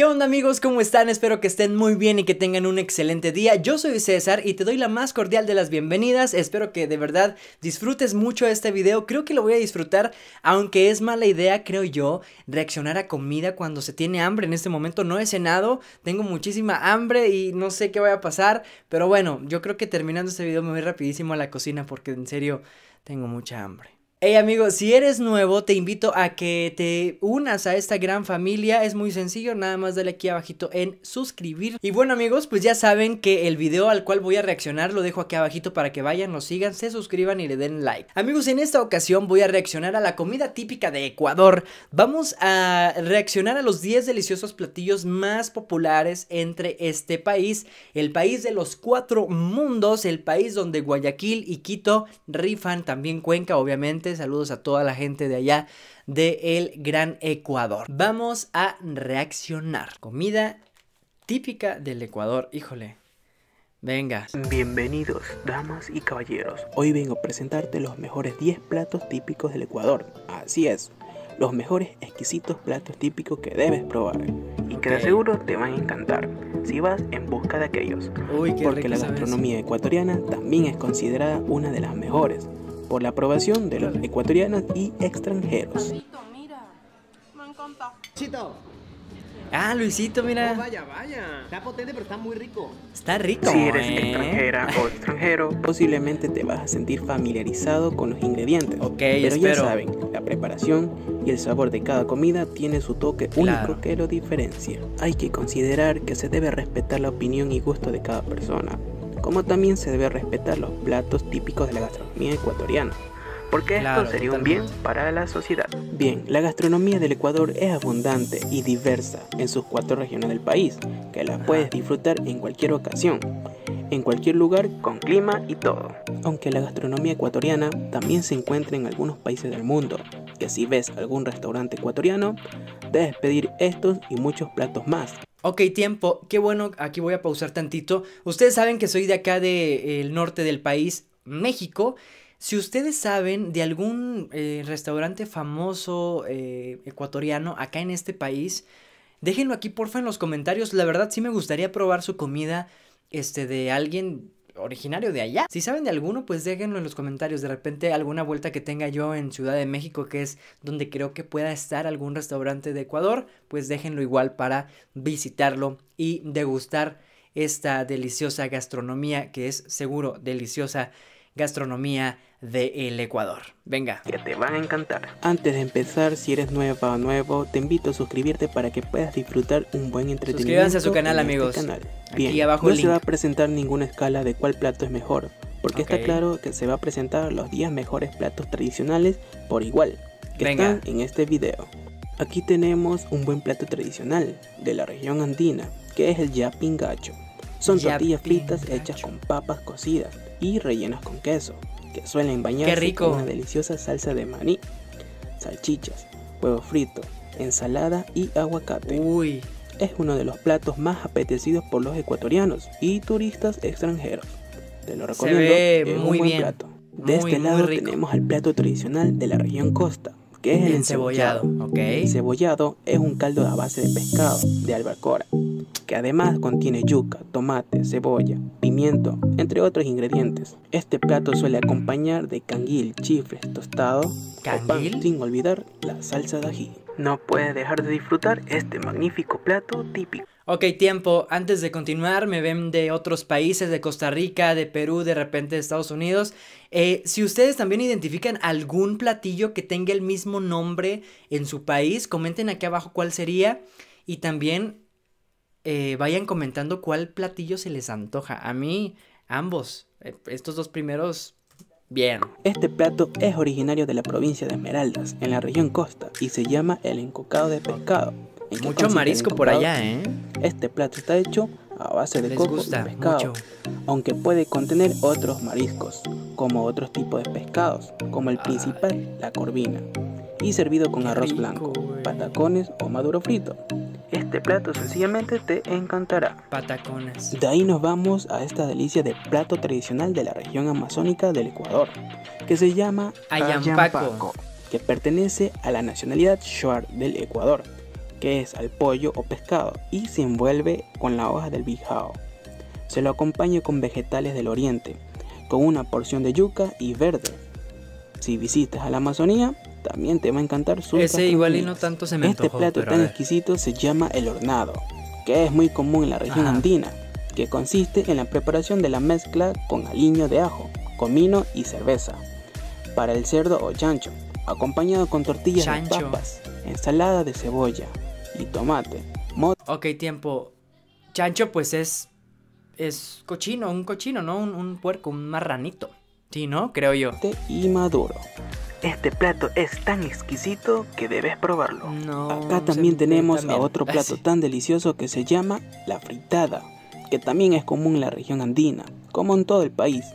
¿Qué onda amigos? ¿Cómo están? Espero que estén muy bien y que tengan un excelente día. Yo soy César y te doy la más cordial de las bienvenidas. Espero que de verdad disfrutes mucho este video. Creo que lo voy a disfrutar, aunque es mala idea, creo yo, reaccionar a comida cuando se tiene hambre. En este momento no he cenado, tengo muchísima hambre y no sé qué va a pasar. Pero bueno, yo creo que terminando este video me voy rapidísimo a la cocina porque en serio tengo mucha hambre. Hey amigos, si eres nuevo te invito a que te unas a esta gran familia, es muy sencillo, nada más dale aquí abajito en suscribir. Y bueno amigos, pues ya saben que el video al cual voy a reaccionar lo dejo aquí abajito para que vayan, nos sigan, se suscriban y le den like. Amigos, en esta ocasión voy a reaccionar a la comida típica de Ecuador. Vamos a reaccionar a los 10 deliciosos platillos más populares entre este país, el país de los cuatro mundos, el país donde Guayaquil y Quito rifan, también Cuenca obviamente Saludos a toda la gente de allá de el Gran Ecuador. Vamos a reaccionar. Comida típica del Ecuador. Híjole. Venga. Bienvenidos, damas y caballeros. Hoy vengo a presentarte los mejores 10 platos típicos del Ecuador. Así es, los mejores exquisitos platos típicos que debes probar. Y que de aseguro te van a encantar si vas en busca de aquellos. Uy, porque la gastronomía ecuatoriana también es considerada una de las mejores por la aprobación de los ecuatorianos y extranjeros. Ah, Luisito, mira. Oh, vaya, vaya. Está potente, pero está muy rico. Está rico. Si eres ¿eh? extranjera o extranjero, posiblemente te vas a sentir familiarizado con los ingredientes. Ok, pero espero. ya saben, la preparación y el sabor de cada comida tiene su toque Claro. único que lo diferencia. Hay que considerar que se debe respetar la opinión y gusto de cada persona, como también se debe respetar los platos típicos de la gastronomía ecuatoriana. Porque Claro, esto sería un bien para la sociedad. Bien, la gastronomía del Ecuador es abundante y diversa en sus cuatro regiones del país, que la Ajá. puedes disfrutar en cualquier ocasión, en cualquier lugar con clima y todo. Aunque la gastronomía ecuatoriana también se encuentra en algunos países del mundo, que si ves algún restaurante ecuatoriano, debes pedir estos y muchos platos más. Ok, tiempo. Qué bueno, aquí voy a pausar tantito. Ustedes saben que soy de acá del norte del país, México. Si ustedes saben de algún eh, restaurante famoso eh, ecuatoriano acá en este país, déjenlo aquí porfa en los comentarios. La verdad sí me gustaría probar su comida este de alguien originario de allá. Si saben de alguno, pues déjenlo en los comentarios. De repente alguna vuelta que tenga yo en Ciudad de México, que es donde creo que pueda estar algún restaurante de Ecuador, pues déjenlo igual para visitarlo y degustar esta deliciosa gastronomía que es seguro deliciosa gastronomía del Ecuador. Venga. que te van a encantar. Antes de empezar, si eres nueva o nuevo, te invito a suscribirte para que puedas disfrutar un buen entretenimiento. Suscríbanse a su canal, este amigos. canal. Aquí Bien, abajo no el se link. va a presentar ninguna escala de cuál plato es mejor, porque está claro que se va a presentar los 10 mejores platos tradicionales por igual, que Venga. están en este video. Aquí tenemos un buen plato tradicional de la región andina, que es el yapingacho. Son tortillas fritas hechas con papas cocidas y rellenas con queso, que suelen bañarse rico. con una deliciosa salsa de maní, salchichas, huevo frito, ensalada y aguacate. Uy, Es uno de los platos más apetecidos por los ecuatorianos y turistas extranjeros. Te lo recomiendo, ve es un muy buen bien. plato. De Muy, este lado tenemos el plato tradicional de la región costa, que es el encebollado, ok. El cebollado es un caldo a base de pescado de albacora, que además contiene yuca, tomate, cebolla, pimiento, entre otros ingredientes. Este plato suele acompañar de canguil, chifres, tostado o pan, ¿Canguil? sin olvidar la salsa de ají. No puedes dejar de disfrutar este magnífico plato típico. Ok, tiempo. Antes de continuar, me ven de otros países, de Costa Rica, de Perú, de repente de Estados Unidos. Eh, si ustedes también identifican algún platillo que tenga el mismo nombre en su país, comenten aquí abajo cuál sería. Y también eh, vayan comentando cuál platillo se les antoja. A mí, ambos. Eh, estos dos primeros, bien. Este plato es originario de la provincia de Esmeraldas, en la región costa, y se llama el encocado de pescado. ¿En qué Mucho marisco por allá, ¿eh? Este plato está hecho a base de Les coco gusta y pescado, mucho. aunque puede contener otros mariscos, como otros tipos de pescados, como el Ay. principal, la corvina, y servido con Qué arroz rico, blanco, güey. patacones o maduro frito. Este plato sencillamente te encantará. Patacones. De ahí nos vamos a esta delicia de plato tradicional de la región amazónica del Ecuador, que se llama Ayampaco. que pertenece a la nacionalidad Shuar del Ecuador. Que es al pollo o pescado, y se envuelve con la hoja del bijao. Se lo acompaña con vegetales del oriente, con una porción de yuca y verde. Si visitas a la Amazonía, también te va a encantar su Ese igual y no tanto se me Este antojó, plato tan exquisito se llama el hornado, que es muy común en la región Ajá. andina, que consiste en la preparación de la mezcla con aliño de ajo, comino y cerveza, para el cerdo o chancho, acompañado con tortillas Chancho. de papas, ensalada de cebolla y tomate, mote Ok, tiempo. Chancho, pues es. Es cochino, un cochino, ¿no? Un, un puerco, un marranito. Sí, ¿no? Creo yo. y maduro. Este plato es tan exquisito que debes probarlo. No. Acá también tenemos también. a otro Ah, plato sí. tan delicioso que se llama la fritada, que también es común en la región andina, como en todo el país.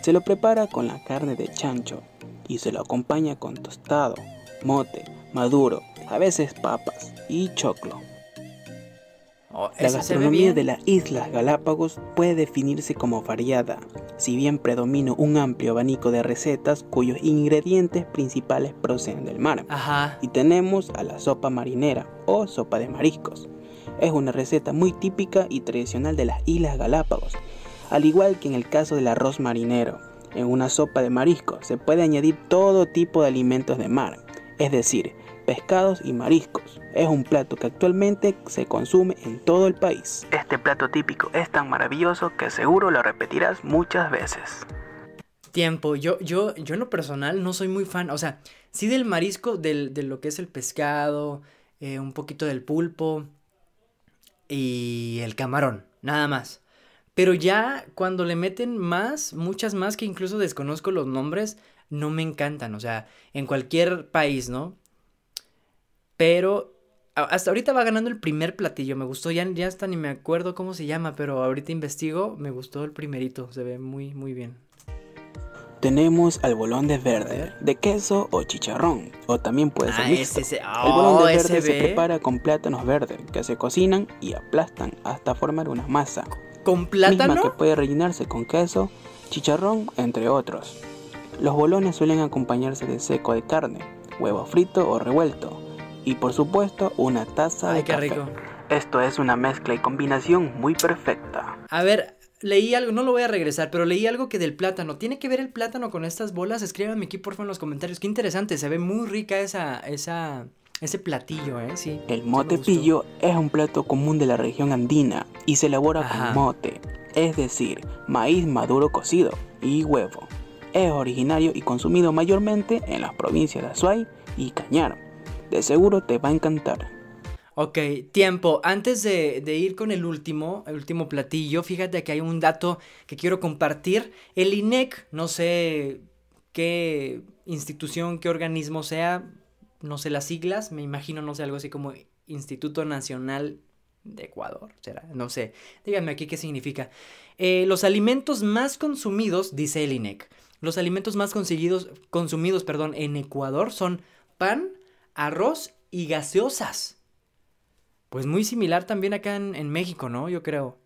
Se lo prepara con la carne de chancho y se lo acompaña con tostado, mote, maduro, a veces papas y choclo. Oh, La gastronomía de las Islas Galápagos puede definirse como variada, si bien predomina un amplio abanico de recetas cuyos ingredientes principales proceden del mar. Ajá. Y tenemos a la sopa marinera o sopa de mariscos. Es una receta muy típica y tradicional de las Islas Galápagos, al igual que en el caso del arroz marinero. En una sopa de mariscos se puede añadir todo tipo de alimentos de mar, es decir, pescados y mariscos. Es un plato que actualmente se consume en todo el país. Este plato típico es tan maravilloso que seguro lo repetirás muchas veces. Tiempo. Yo, yo, yo en lo personal no soy muy fan. O sea, sí del marisco, del, de lo que es el pescado, eh, un poquito del pulpo y el camarón, nada más. Pero ya cuando le meten más, muchas más que incluso desconozco los nombres, no me encantan. O sea, en cualquier país, ¿no? Pero hasta ahorita va ganando el primer platillo. Me gustó, ya, ya hasta ni me acuerdo cómo se llama, pero ahorita investigo. Me gustó el primerito. Se ve muy, muy bien. Tenemos al bolón de verde, de queso o chicharrón, o también puede ser Ah, mixto. ese se- El bolón oh, de ese verde se ve. prepara con plátanos verdes que se cocinan y aplastan hasta formar una masa, ¿Con misma plátano? que puede rellenarse con queso, chicharrón, entre otros. Los bolones suelen acompañarse de seco de carne, huevo frito o revuelto, y por supuesto una taza Ay, de qué café. rico. Esto es una mezcla y combinación muy perfecta. A ver, leí algo, no lo voy a regresar, pero leí algo que del plátano. ¿Tiene que ver el plátano con estas bolas? Escríbanme aquí, por favor, en los comentarios. Qué interesante, se ve muy rica esa, esa, ese platillo, ¿eh? Sí. El mote pillo es un plato común de la región andina y se elabora Ajá. con mote, es decir, maíz maduro cocido y huevo. Es originario y consumido mayormente en las provincias de Azuay y Cañar. De seguro te va a encantar. Ok, tiempo. Antes de, ir con el último, el último platillo, fíjate que hay un dato que quiero compartir. El INEC, no sé qué institución, qué organismo sea, no sé las siglas, me imagino, no sé, algo así como Instituto Nacional de Ecuador, será, no sé. Díganme aquí qué significa. Eh, los alimentos más consumidos, dice el INEC, los alimentos más conseguidos, consumidos, perdón, en Ecuador son pan, arroz y gaseosas. Pues muy similar también acá en, en México, ¿no? Yo creo.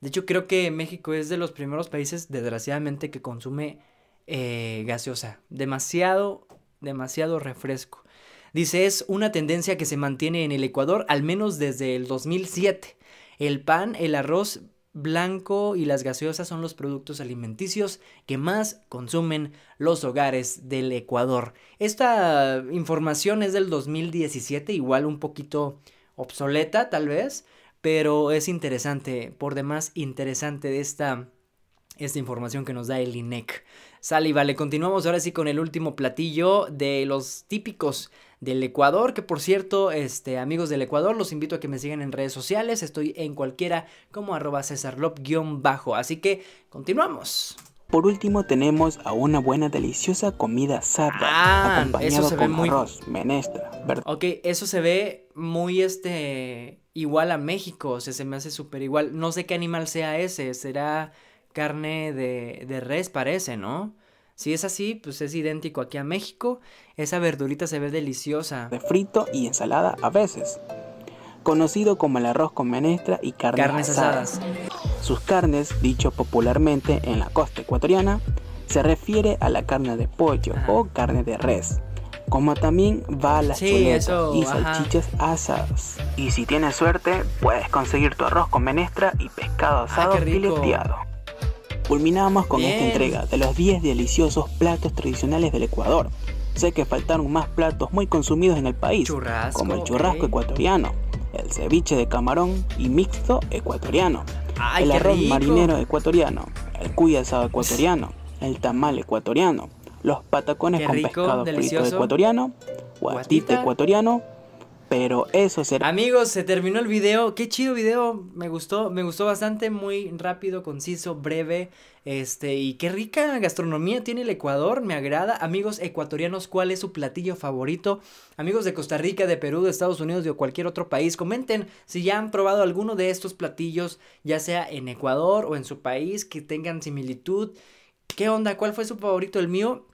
De hecho, creo que México es de los primeros países, desgraciadamente, que consume eh, gaseosa. Demasiado, demasiado refresco. Dice, es una tendencia que se mantiene en el Ecuador al menos desde el 2007. El pan, el arroz blanco y las gaseosas son los productos alimenticios que más consumen los hogares del Ecuador. Esta información es del 2017, igual un poquito obsoleta tal vez, pero es interesante, por demás interesante esta, esta información que nos da el INEC. Sale y vale, continuamos ahora sí con el último platillo de los típicos del Ecuador, que por cierto, este, amigos del Ecuador, los invito a que me sigan en redes sociales, estoy en cualquiera como arroba cesarlop-bajo, así que continuamos. Por último tenemos a una buena deliciosa comida sarda, Ah, acompañado eso se ve con muy- arroz, menestra, verd- Ok, eso se ve muy este igual a México, o sea, se me hace súper igual. No sé qué animal sea ese, será carne de, de res, parece, ¿no? Si es así, pues es idéntico aquí a México. Esa verdurita se ve deliciosa. de frito y ensalada a veces. Conocido como el arroz con menestra y carnes, Carnes asadas. asadas. Sus carnes, dicho popularmente en la costa ecuatoriana, se refiere a la carne de pollo Ajá. o carne de res, Como también va las Sí, chuletas eso, y ajá. salchichas asadas. Y si tienes suerte, puedes conseguir tu arroz con menestra y pescado asado Ah, qué rico. fileteado. Culminamos con esta entrega de los 10 deliciosos platos tradicionales del Ecuador. Sé que faltaron más platos muy consumidos en el país, Churrasco, como el churrasco ecuatoriano, el ceviche de camarón y mixto ecuatoriano, Ay, el arroz rico. marinero ecuatoriano, el cuy asado ecuatoriano, el tamal ecuatoriano, los patacones Qué con rico, pescado delicioso. frito ecuatoriano, Guatita. ecuatoriano, pero eso será Amigos, se terminó el video. Qué chido video. Me gustó, me gustó bastante, muy rápido, conciso, breve. Este, y qué rica gastronomía tiene el Ecuador, me agrada. Amigos ecuatorianos, ¿cuál es su platillo favorito? Amigos de Costa Rica, de Perú, de Estados Unidos, de cualquier otro país, comenten si ya han probado alguno de estos platillos, ya sea en Ecuador o en su país, que tengan similitud. ¿Qué onda? ¿Cuál fue su favorito? El mío,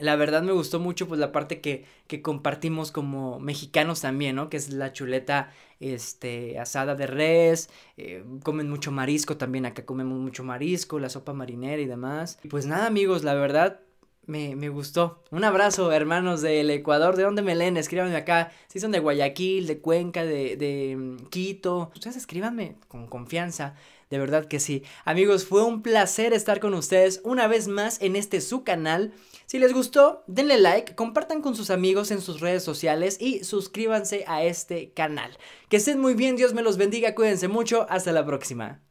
la verdad me gustó mucho pues la parte que, que compartimos como mexicanos también, ¿no? Que es la chuleta este, asada de res, eh, comen mucho marisco también, acá comemos mucho marisco, la sopa marinera y demás. Y pues nada amigos, la verdad me, me gustó. Un abrazo hermanos del Ecuador, ¿de dónde me leen? Escríbanme acá, si son de Guayaquil, de Cuenca, de, de mm, Quito, ustedes escríbanme con confianza. De verdad que sí. Amigos, fue un placer estar con ustedes una vez más en este su canal. Si les gustó, denle like, compartan con sus amigos en sus redes sociales y suscríbanse a este canal. Que estén muy bien, Dios me los bendiga, cuídense mucho, hasta la próxima.